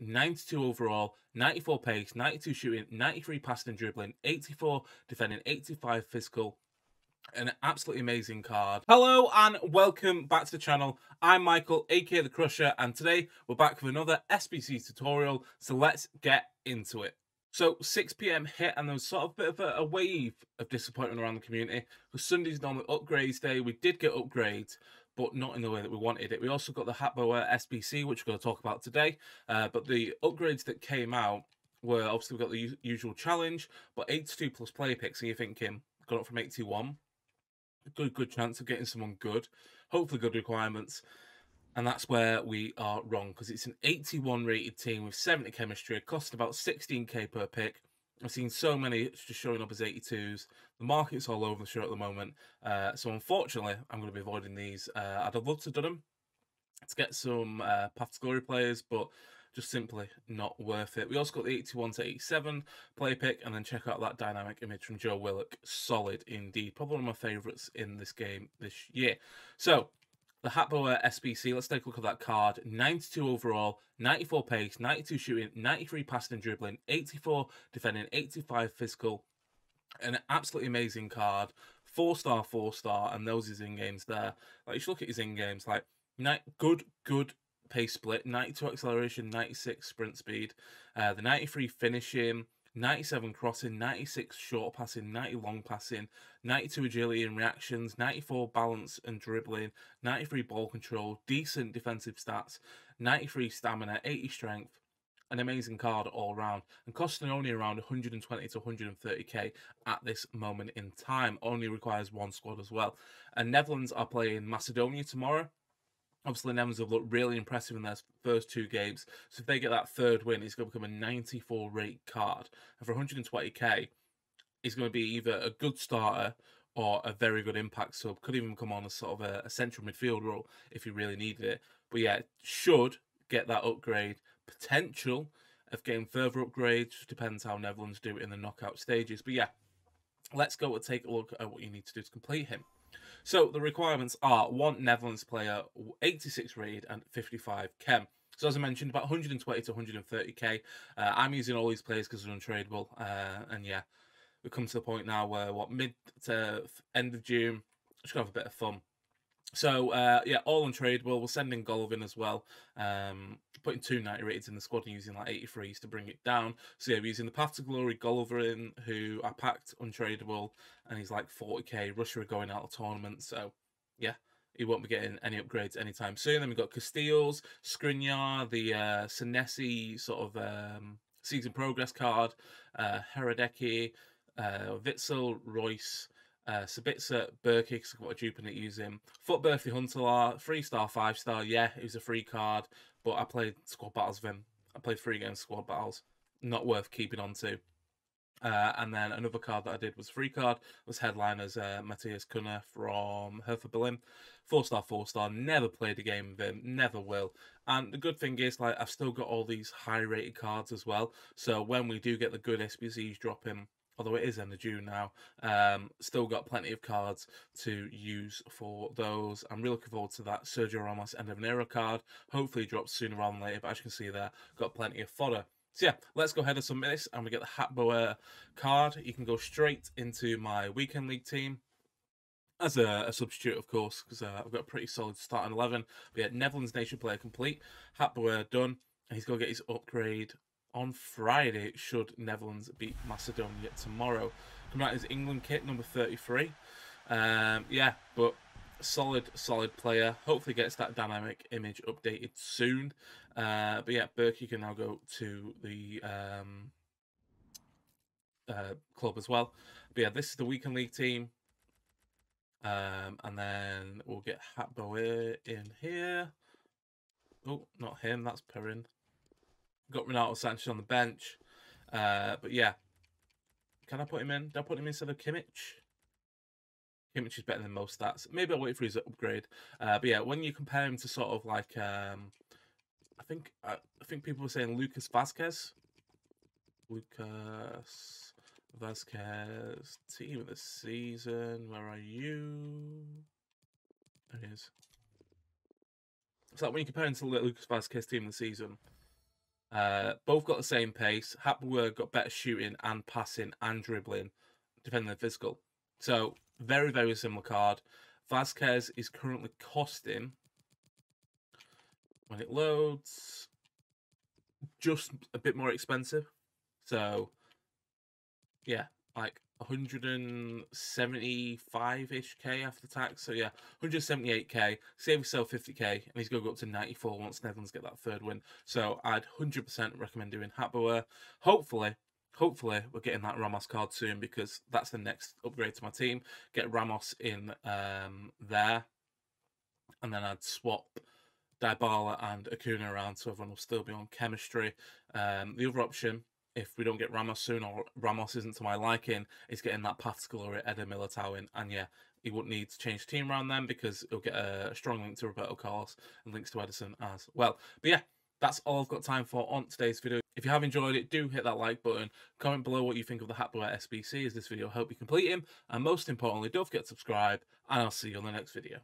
92 overall, 94 pace, 92 shooting, 93 passing and dribbling, 84 defending, 85 physical. An absolutely amazing card. Hello and welcome back to the channel. I'm Michael, aka The Crusher, and today we're back with another SBC tutorial. So let's get into it. So 6 p.m. hit, and there was sort of a bit of a, a wave of disappointment around the community. Because Sunday's normally upgrades day. We did get upgrades, but not in the way that we wanted it. We also got the Hateboer SBC, which we're going to talk about today. Uh, but the upgrades that came out were obviously we got the usual challenge, but 82 plus player picks. And you're thinking, got up from 81. Good, good chance of getting someone good. Hopefully, good requirements. And that's where we are wrong because it's an 81 rated team with 70 chemistry, costing about 16k per pick. I've seen so many just showing up as 82s. The market's all over the show at the moment. Uh, so unfortunately, I'm going to be avoiding these. Uh, I'd have loved to have done them to get some uh, Path Glory players, but just simply not worth it. We also got the 81 to 87 play pick, and then check out that dynamic image from Joe Willock. Solid indeed. Probably one of my favourites in this game this year. So, the Hateboer SBC, let's take a look at that card. 92 overall, 94 pace, 92 shooting, 93 passing and dribbling, 84 defending, 85 physical. An absolutely amazing card. Four star, four star, and those is in games there. Like you should look at his in games, like good, good pace split, 92 acceleration, 96 sprint speed, uh, the 93 finishing, 97 crossing, 96 short passing, 90 long passing, 92 agility and reactions, 94 balance and dribbling, 93 ball control, decent defensive stats, 93 stamina, 80 strength. An amazing card all round and costing only around 120 to 130k at this moment in time. Only requires one squad as well. And Netherlands are playing Macedonia tomorrow. Obviously, Netherlands have looked really impressive in their first two games. So if they get that third win, it's going to become a 94 rate card. And for 120k, it's going to be either a good starter or a very good impact sub. Could even come on as sort of a, a central midfield role if you really needed it. But yeah, should get that upgrade. Potential of getting further upgrades. Depends how Netherlands do it in the knockout stages. But yeah, let's go and take a look at what you need to do to complete him. So the requirements are one Netherlands player, 86 raid, and 55 chem. So as I mentioned, about 120 to 130k. Uh, I'm using all these players because they're untradeable. Uh, and yeah, we come to the point now where what mid to end of June, just gonna have a bit of fun. So uh, yeah, all untradeable. We'll send in Golovin as well. Um, putting two 90 rated in the squad and using like 83s to bring it down. So yeah, we're using the Path to Glory Golovin, who I packed untradeable, and he's like 40k. Russia are going out of tournament, so yeah, he won't be getting any upgrades anytime soon. Then we've got Castiles, Skriniar, the uh, Senesi sort of um, season progress card, uh, Hradecky, uh, Witsel, Reus. Uh, Sabitzer, Berkey, because I've got a dupe in it using. Foot Huntelaar, three star, five star. Yeah, it was a free card, but I played squad battles with him. I played three games squad battles. Not worth keeping on to. Uh, and then another card that I did was free card was headliners uh, Matheus Cunha from Hertha Berlin, four star, four star. Never played a game with him, never will. And the good thing is, like I've still got all these high rated cards as well. So when we do get the good SBCs dropping, although it is end of June now. Um, still got plenty of cards to use for those. I'm really looking forward to that Sergio Ramos end of an era card. Hopefully, drops sooner rather than later. But as you can see there, got plenty of fodder. So yeah, let's go ahead and submit this, and we get the Hateboer card. You can go straight into my weekend league team as a, a, substitute, of course, because uh, I've got a pretty solid starting 11. But yeah, Netherlands nation player complete. Hateboer done. And he's going to get his upgrade on Friday should Netherlands beat Macedonia tomorrow. Come out as England kit number 33. Um, yeah, but solid, solid player. Hopefully gets that dynamic image updated soon. Uh, but yeah, Berkey can now go to the um, uh, club as well. But yeah, this is the weekend league team. Um, and then we'll get Hateboer in here. Oh, not him. That's Perrin. Got Renato Sanches on the bench. Uh, but yeah. Can I put him in? Do I put him instead of Kimmich? Kimmich is better than most stats. Maybe I'll wait for his upgrade. Uh, but yeah, when you compare him to sort of like, um, I think I, I think people were saying Lucas Vázquez. Lucas Vázquez, team of the season. Where are you? There he is. It's like when you compare him to Lucas Vázquez, team of the season Uh, both got the same pace. Hateboer got better shooting and passing and dribbling, defending the physical. So very, very similar card. Vázquez is currently costing, when it loads, just a bit more expensive. So, yeah, like 175-ish K after tax. So yeah, 178K, save yourself 50K, and he's going to go up to 94 once Netherlands get that third win. So I'd 100% recommend doing Hateboer. Hopefully, hopefully we're getting that Ramos card soon because that's the next upgrade to my team. Get Ramos in um, there, and then I'd swap Dybala and Acuna around so everyone will still be on chemistry. Um, the other option if we don't get Ramos soon or Ramos isn't to my liking, is getting that Pascal or Eder Militao in. And yeah, he wouldn't need to change team around them because he'll get a strong link to Roberto Carlos and links to Ederson as well. But yeah, that's all I've got time for on today's video. If you have enjoyed it, do hit that like button. Comment below what you think of the Hateboer SBC as this video helped you complete him. And most importantly, don't forget to subscribe, and I'll see you on the next video.